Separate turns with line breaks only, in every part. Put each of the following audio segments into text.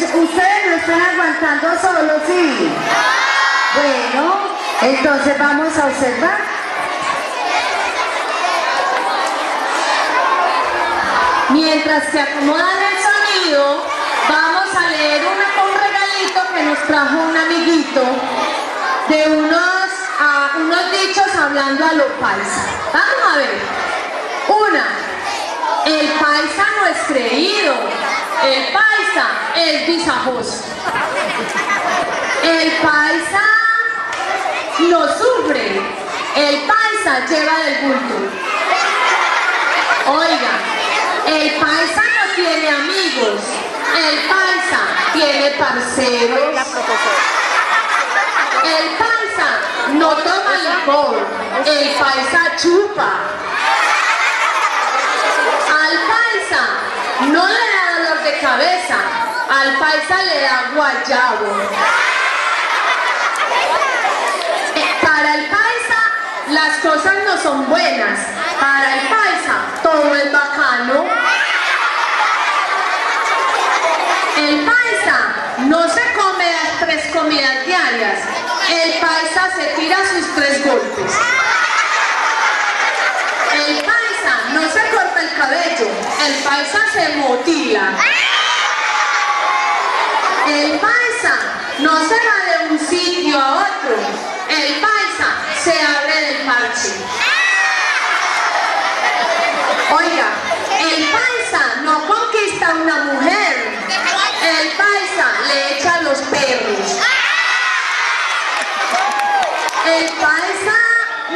Ustedes lo están aguantando solos, sí. Bueno, entonces vamos a observar. Mientras que acomodan el sonido, vamos a leer un regalito que nos trajo un amiguito de unos, unos dichos hablando a los paisa. Vamos a ver. Una, el paisa no es creído, el paisa es visajoso. El paisa no sufre, el paisa lleva del bulto. Oiga, el paisa no tiene amigos, el paisa tiene parceros. El paisa no toma licor, el paisa chupa. Al paisa no le cabeza, al paisa le da guayabo. Para el paisa las cosas no son buenas, para el paisa todo es bacano. El paisa no se come las tres comidas diarias, el paisa se tira sus tres golpes. El paisa no se corta el cabello, el paisa se motila. El paisa no se va de un sitio a otro, el paisa se abre del parche. Oiga, el paisa no conquista a una mujer, el paisa le echa los perros. El paisa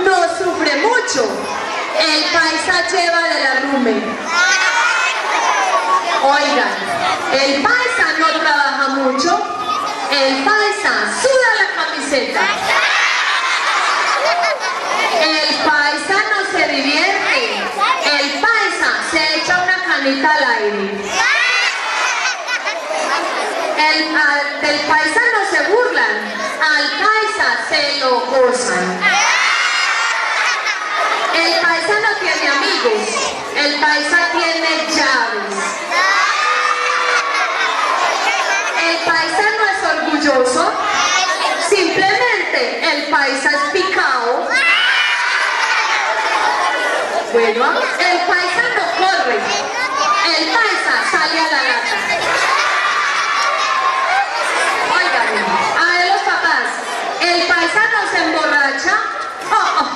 no sufre mucho, el paisa lleva de la rume. Oigan, el paisa no trabaja mucho, el paisa suda la camiseta. El paisa no se divierte, el paisa se echa una canita al aire. El, del paisa no se burlan, al paisa se lo gozan. El paisa no tiene amigos, el paisa tiene llaves. El paisa no simplemente el paisa es picado. Bueno, el paisa no corre, el paisa sale a la lata. Oigan, a ver los papás, el paisa no se emborracha, oh, oh,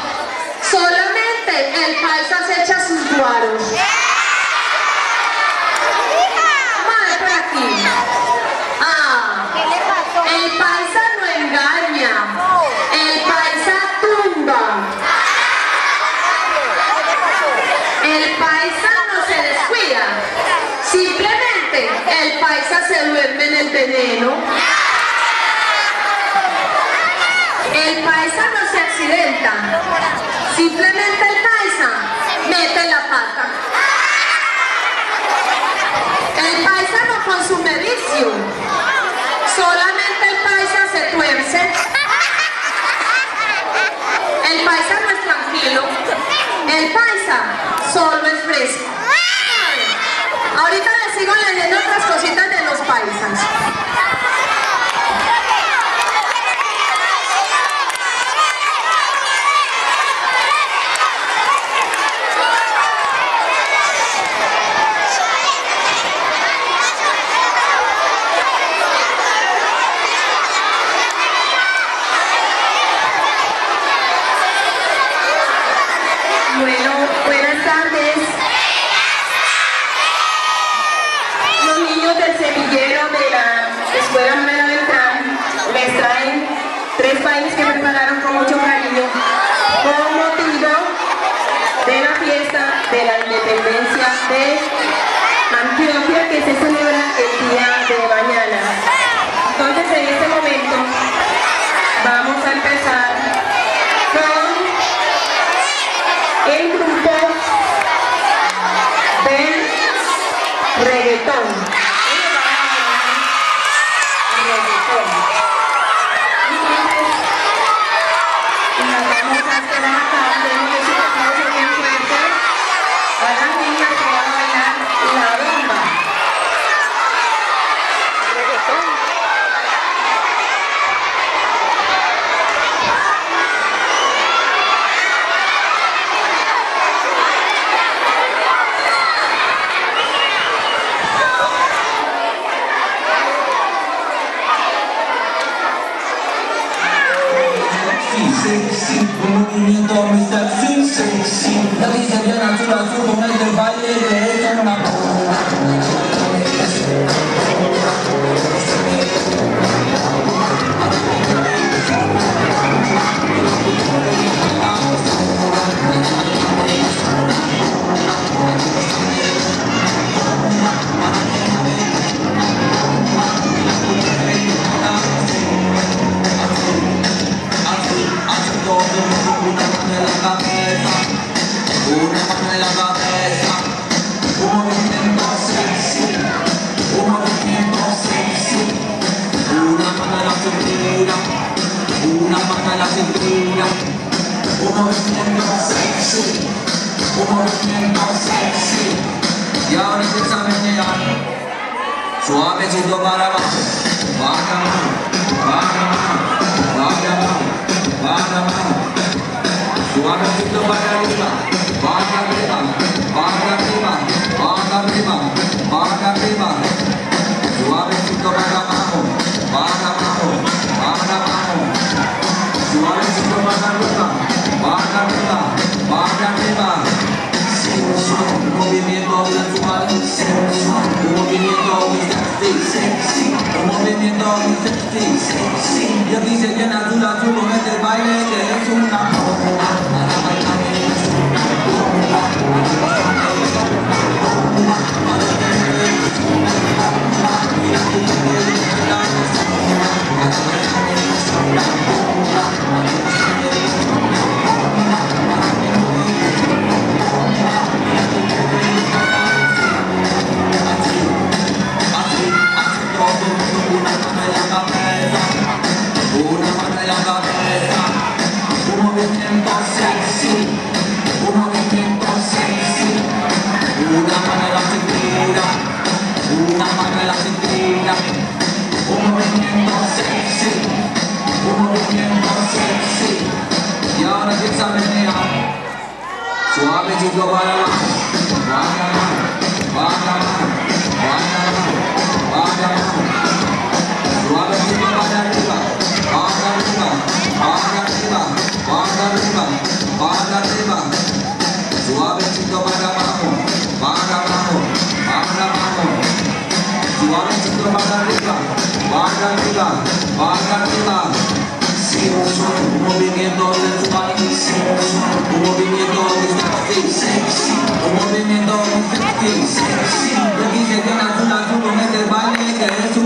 solamente el paisa se echa sus guaros. Madre por aquí. Ah, el paisa no engaña, el paisa tumba. El paisa no se descuida, simplemente el paisa se duerme en el veneno. El paisa no se simplemente el paisa mete la pata. El paisa no consume vicio, solamente el paisa se tuerce. El paisa no es tranquilo, el paisa solo es fresco. Ahorita les sigo leyendo otras cositas de los paisas.
sexy, como niño todo me está sexy, la vida un movimiento sexy, un movimiento sexy. Y ahora empieza a menear, suavecito para abajo, para abajo, para abajo, para abajo, para abajo. Suavecito para arriba, para arriba, para arriba, para arriba, para arriba. Suavecito para abajo, para suavecito para abajo, para abajo, para aquí se llena azul azul con este baile que es